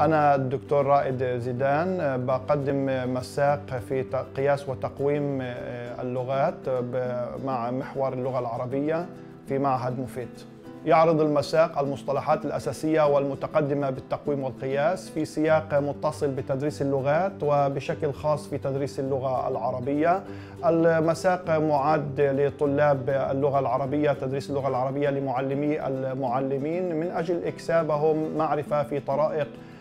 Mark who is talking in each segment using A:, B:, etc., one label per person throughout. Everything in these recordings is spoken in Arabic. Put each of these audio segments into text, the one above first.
A: أنا الدكتور رائد زيدان بقدم مساق في قياس وتقويم اللغات مع محور اللغة العربية في معهد مفيد. يعرض المساق المصطلحات الأساسية والمتقدمة بالتقويم والقياس في سياق متصل بتدريس اللغات وبشكل خاص في تدريس اللغة العربية. المساق معد لطلاب اللغة العربية تدريس اللغة العربية لمعلمي المعلمين. من أجل إكسابهم معرفة في طرائق آه،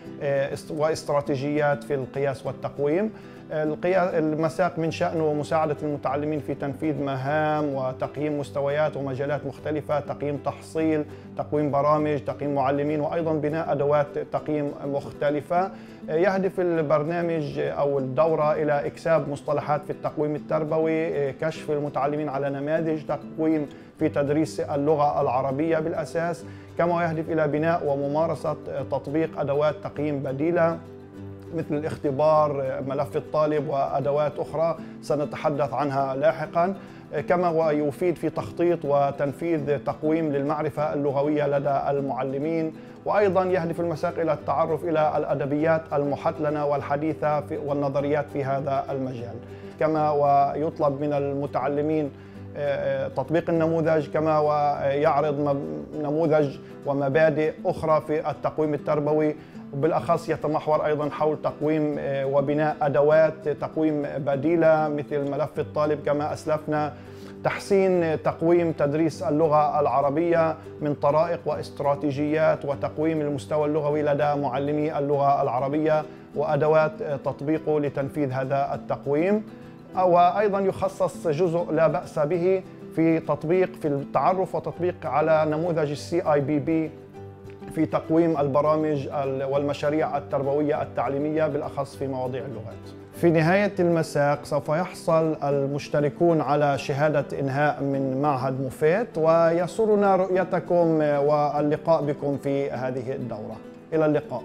A: واستراتيجيات في القياس والتقويم. المساق من شأنه مساعدة المتعلمين في تنفيذ مهام وتقييم مستويات ومجالات مختلفة تقييم تحصيل تقويم برامج تقييم معلمين وأيضا بناء أدوات تقييم مختلفة. يهدف البرنامج أو الدورة إلى إكساب مصطلحات في التقويم التربوي كشف المتعلمين على نماذج تقويم في تدريس اللغة العربية بالأساس كما يهدف إلى بناء وممارسة تطبيق أدوات تقييم بديلة مثل الاختبار ملف الطالب وأدوات أخرى سنتحدث عنها لاحقا كما ويفيد في تخطيط وتنفيذ تقويم للمعرفة اللغوية لدى المعلمين وأيضا يهدف المساق إلى التعرف إلى الأدبيات المحتلنة والحديثة والنظريات في هذا المجال. كما ويطلب من المتعلمين تطبيق النموذج كما ويعرض نموذج ومبادئ أخرى في التقويم التربوي وبالأخص يتمحور أيضا حول تقويم آه، وبناء أدوات تقويم بديلة مثل ملف الطالب كما أسلفنا تحسين تقويم تدريس اللغة العربية من طرائق واستراتيجيات وتقويم المستوى اللغوي لدى معلمي اللغة العربية وأدوات تطبيقه لتنفيذ هذا التقويم. وأيضا يخصص جزء لا بأس به في تطبيق في التعرف وتطبيق على نموذج ال CIPP في تقويم البرامج والمشاريع التربوية التعليمية بالأخص في مواضيع اللغات. في نهاية المساق سوف يحصل المشتركون على شهادة إنهاء من معهد مفيت ويسرنا رؤيتكم واللقاء بكم في هذه الدورة. إلى اللقاء.